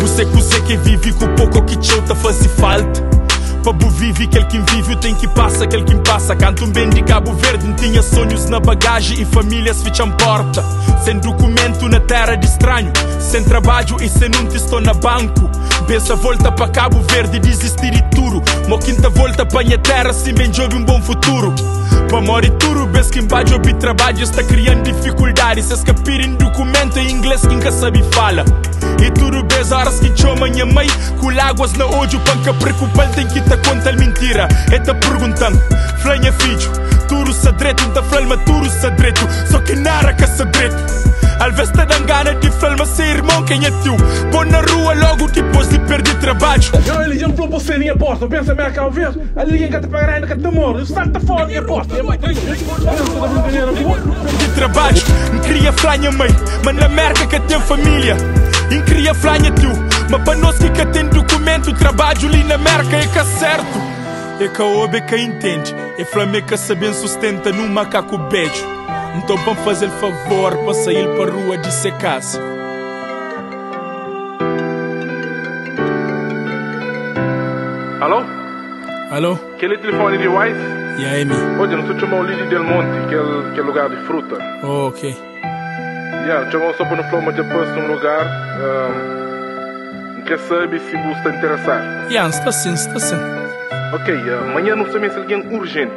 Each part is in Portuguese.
Você que você que vive com pouco que te tá fazer falta Pa bu vive, aquele que vive, tem que passa, aquele que passa. Canto um bem de Cabo Verde, não tinha sonhos na bagagem e família se fecham porta. Sem documento na terra de estranho, sem trabalho e sem te estou na banco. Pensa volta para Cabo Verde, desistir e tudo. Mo quinta volta para minha terra, sim bem jovem um bom futuro. Pa morrer tudo, que embaixo eu trabalho, está criando dificuldades. Se escapir em documento em inglês que nunca sabe fala. E tudo vês horas que chama minha mãe, com águas na olho, panca preocupante tem que te contar mentira. É te perguntando, flanha filho, tudo sadreto, não te flama tudo sadreto, só que nada que sadreto. Às vezes te dão gana de filmar ser irmão quem é teu Põe na rua logo depois de perder trabalho Eu ele já me falou você nem aposta Pensa bem cá, vês? Ali ninguém quer te pagar ainda que te moro Salta fora nem aposta De trabalho, não queria flanha mãe Mas na merca que tem família Não queria flanha tu Mas para nós que tem documento Trabalho ali na merca é que é certo É que a oube que entende É flame que sabem sustenta num macaco beijo então vamos fazer favor para sair para a rua de ser casa. Alô? Alô? Aquele telefone de Wise? E aí, mi? Olha, não estou chamando o Lili Del Monte, que é, que é lugar de fruta. Oh, ok. Yeah, chamamos só para no flow, mas depois num lugar. Um, quer saber se você está interessado. Yeah, está sim, está sim. Ok, uh, amanhã não sabemos se alguém urgente.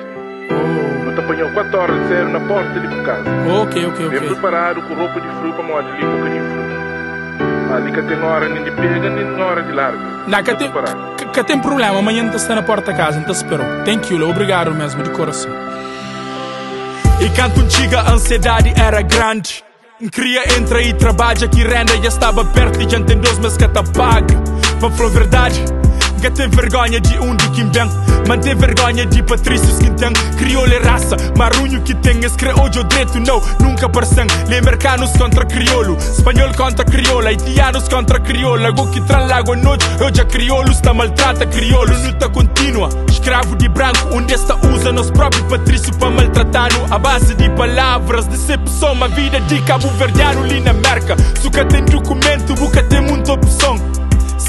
Apanhou 4 horas de zero na porta de casa. Ok, ok, ok. preparado com roupa de frio para molhar ali bocadinho de frio. Ali que tem hora nem de pega nem na hora de larga. Não, que tem, que, que tem problema. Amanhã não está na porta da casa, não te espero. Thank you, obrigado mesmo, de coração. E quando chega a ansiedade era grande. Queria entrar e trabalhar que renda já estava perto e já tem dois meses que te paga. Para falar a verdade, que tem vergonha de um de quem vem. Mas tem vergonha de patrícios que tem. Crioula é raça, marunho que tem. Esse crioulo direito, não, nunca parecem. Le americanos contra crioulo, espanhol contra crioula, haitianos contra crioula. Go que tralago a noite, eu já crioulo, está maltrata crioulo. Luta contínua, escravo de branco, onde esta usa nos próprios patrícios para maltratar-no. A base de palavras, decepção, uma vida de cabo verdeano ali na merca. Suca tem documento, buca tem muita opção.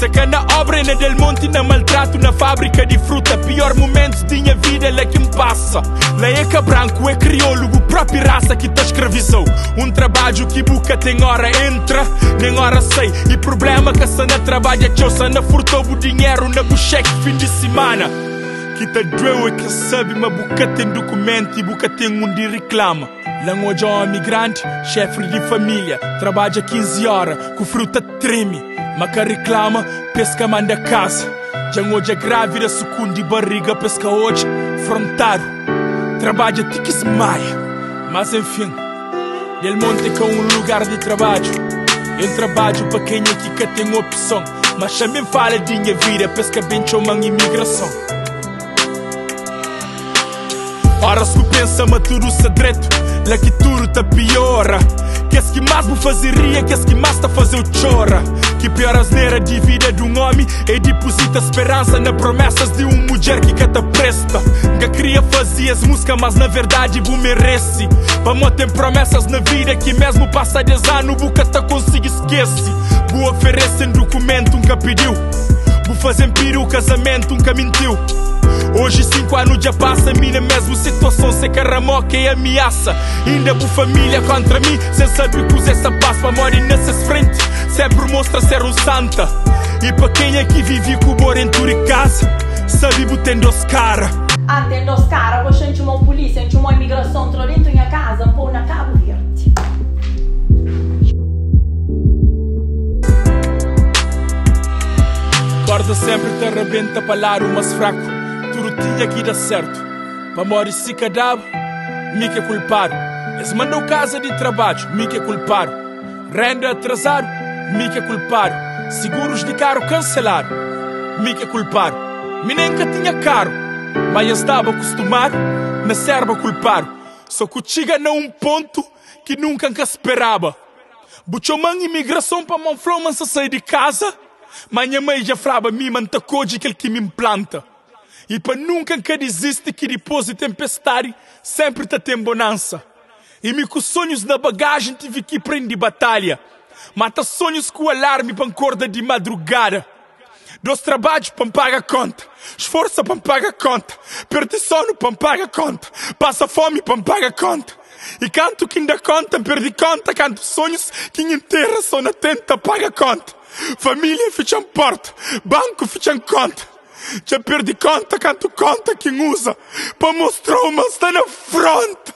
Na obra na Del Monte na maltrato na fábrica de fruta Pior momento de minha vida é que me passa. Lá é que branco é crioulo, o próprio raça que te escravizou Um trabalho que buca tem hora entra, nem hora sai E problema que a sana trabalha, tchau, sana furtou o dinheiro na bucheque fim de semana. Que te doeu é que sabe, mas buca tem documento e buca tem um de reclama. Langoja é um migrante, chefe de família, trabalha 15 horas, com fruta treme. Mas que reclama, pesca manda casa. É grávida, sucum de barriga, pesca hoje, frontado. Trabalha tique esmaia. Mas enfim, Del Monte que é um lugar de trabalho. Eu trabalho para quem aqui que tem opção. Mas também fala de minha vida, pesca bem chama imigração. Horas que pensa maturo sadreto Lá que tudo tá piora Que que mais me fazer rir Que que mais tá fazer o chora Que pior asneira de vida de um homem E deposita esperança na promessas de uma mulher que te presta. Que queria fazer as músicas Mas na verdade bu merece Vamos ter promessas na vida Que mesmo passa 10 anos Buca te consigo esquece Bu oferecem documento Nunca pediu. Bu fazem piro o casamento Nunca mentiu. Hoje cinco anos já passa, mina mesmo situação sem carramoca e ameaça. Ainda bu família contra mim, sem saber que essa paz para morar nessas frente. Sempre mostra ser um santa. E para quem aqui vive com o bor em casa, sabe tendo os cara. Atendo os caras, vou gente uma polícia, gente uma imigração, entrou dentro minha casa, pôr na Cabo Verde. Corda sempre te arrebenta para mais fraco. Tudo tinha que dar certo. Para morir se cadaba, me que culpado. Eles mandam casa de trabalho, me que culpado. Renda atrasado, me que culpado. Seguros de carro cancelado, me que culpado. Me que tinha carro, mas estava acostumado, na serba culpado. Só que chega um ponto que nunca esperava. Buchoman imigração para Monflor, mas sair de casa. Mas minha mãe já falava me manta coisa que ele que me implanta. E para nunca que desiste que depois de tempestade, sempre tá tem bonança. E me com sonhos na bagagem tive que prender batalha. Mata sonhos com alarme para corda de madrugada. Dois trabalhos para pagar conta. Esforça para pagar conta. Perde sono para pagar conta. Passa fome para pagar conta. E canto que ainda conta, perdi conta. Canto sonhos que em terra só na tenta paga conta. Família fica em porta. Banco fica em conta. Já perdi conta, canto conta quem usa. Para mostrar uma está na fronte.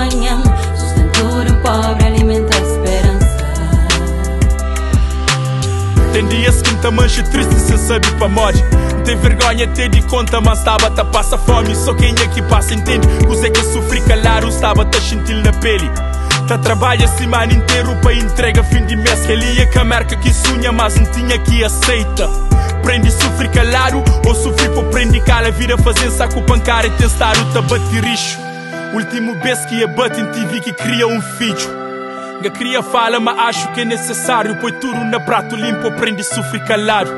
Amanhã Sustento um pobre alimenta a esperança Tem dias que te mancha triste, cê sabe pra morte. Tem vergonha, te de conta, mas estava tá passa fome. Só quem é que passa entende? Os é que sofri calar, estava tá sentir na pele. Tá trabalha semana inteira para entrega fim de mês. Que ele é que a marca que sonha, mas não tinha que aceita. Prende sofri calado, ou sofri por prende cala Vira fazer saco pancar e testar o tabate rixo Último vez que a bate em TV que cria um filho Ga cria fala, mas acho que é necessário Põe tudo na prato limpo, aprende sofrer calado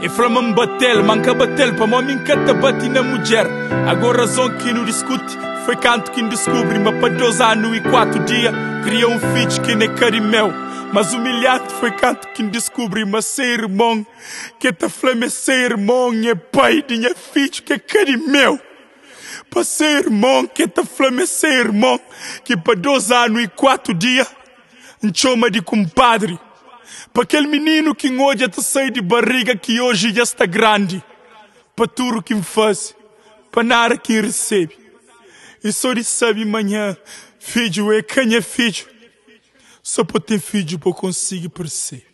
E flama me batel, manca batel Para mim cata bate na mulher Agora razão que não discute Foi canto que descobre Mas para dois anos e quatro dias Cria um filho que nem carimel Mas humilhante foi canto que descobre Mas ser irmão Que te flama é ser irmão É pai de minha filho que é carimel para ser irmão, que te flame ser irmão, que para dois anos e quatro dias, chama de compadre. Para aquele menino que hoje te sai de barriga que hoje já está grande. Para tudo que me faz, para nada que recebe. E só de sabe manhã, filho é é filho. Só para ter filho para conseguir perceber.